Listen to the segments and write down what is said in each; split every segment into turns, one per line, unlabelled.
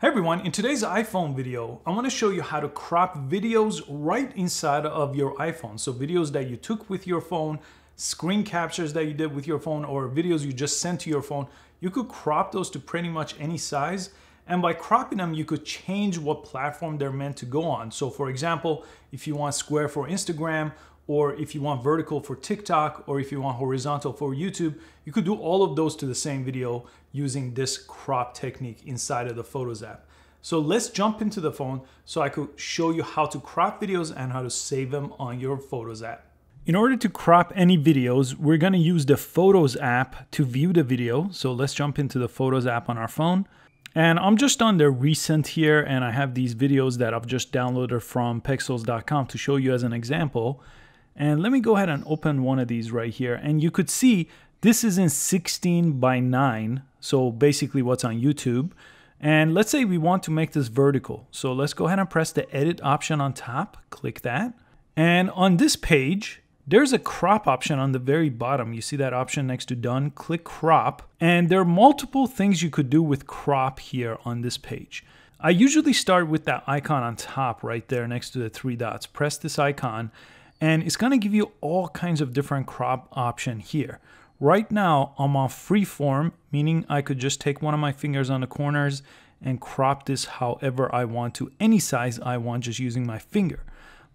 Hey everyone, in today's iPhone video, I want to show you how to crop videos right inside of your iPhone. So videos that you took with your phone, screen captures that you did with your phone, or videos you just sent to your phone, you could crop those to pretty much any size. And by cropping them, you could change what platform they're meant to go on. So for example, if you want square for Instagram or if you want vertical for TikTok, or if you want horizontal for YouTube, you could do all of those to the same video using this crop technique inside of the Photos app. So let's jump into the phone so I could show you how to crop videos and how to save them on your Photos app. In order to crop any videos, we're gonna use the Photos app to view the video. So let's jump into the Photos app on our phone. And I'm just on the recent here and I have these videos that I've just downloaded from pexels.com to show you as an example. And let me go ahead and open one of these right here. And you could see this is in 16 by 9. So basically what's on YouTube. And let's say we want to make this vertical. So let's go ahead and press the edit option on top. Click that. And on this page, there's a crop option on the very bottom. You see that option next to done? Click crop. And there are multiple things you could do with crop here on this page. I usually start with that icon on top right there next to the three dots. Press this icon and it's going to give you all kinds of different crop option here. Right now, I'm on freeform, meaning I could just take one of my fingers on the corners and crop this however I want to, any size I want, just using my finger.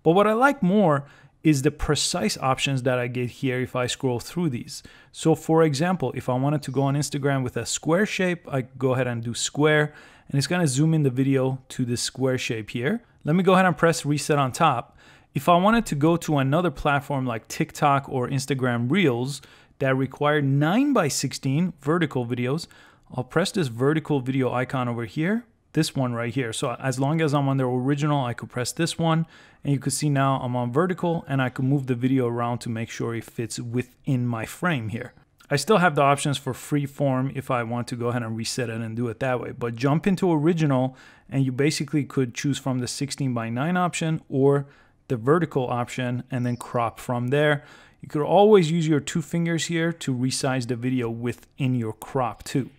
But what I like more is the precise options that I get here if I scroll through these. So for example, if I wanted to go on Instagram with a square shape, I go ahead and do square, and it's gonna zoom in the video to the square shape here. Let me go ahead and press reset on top. If I wanted to go to another platform like TikTok or Instagram Reels that require 9 by 16 vertical videos, I'll press this vertical video icon over here, this one right here. So as long as I'm on the original, I could press this one and you can see now I'm on vertical and I can move the video around to make sure it fits within my frame here. I still have the options for free form if I want to go ahead and reset it and do it that way. But jump into original and you basically could choose from the 16 by 9 option or the vertical option and then crop from there. You could always use your two fingers here to resize the video within your crop too.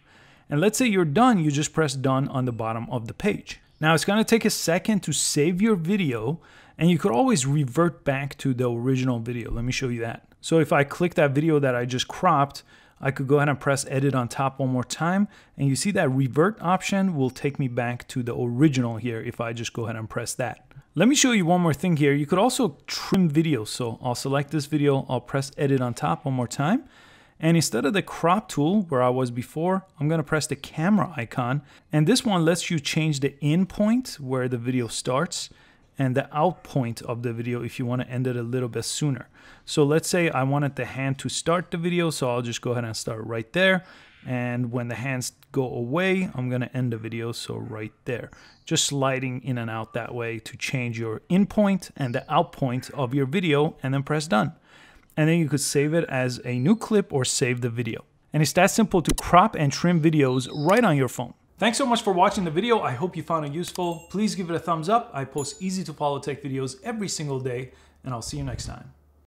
And let's say you're done, you just press done on the bottom of the page. Now it's gonna take a second to save your video and you could always revert back to the original video. Let me show you that. So if I click that video that I just cropped, I could go ahead and press edit on top one more time and you see that revert option will take me back to the original here if I just go ahead and press that. Let me show you one more thing here. You could also trim videos. So I'll select this video, I'll press edit on top one more time. And instead of the crop tool where I was before, I'm gonna press the camera icon. And this one lets you change the in point where the video starts and the out point of the video if you wanna end it a little bit sooner. So let's say I wanted the hand to start the video, so I'll just go ahead and start right there. And when the hands go away, I'm gonna end the video, so right there. Just sliding in and out that way to change your in point and the out point of your video and then press done. And then you could save it as a new clip or save the video. And it's that simple to crop and trim videos right on your phone. Thanks so much for watching the video. I hope you found it useful. Please give it a thumbs up. I post easy to follow tech videos every single day and I'll see you next time.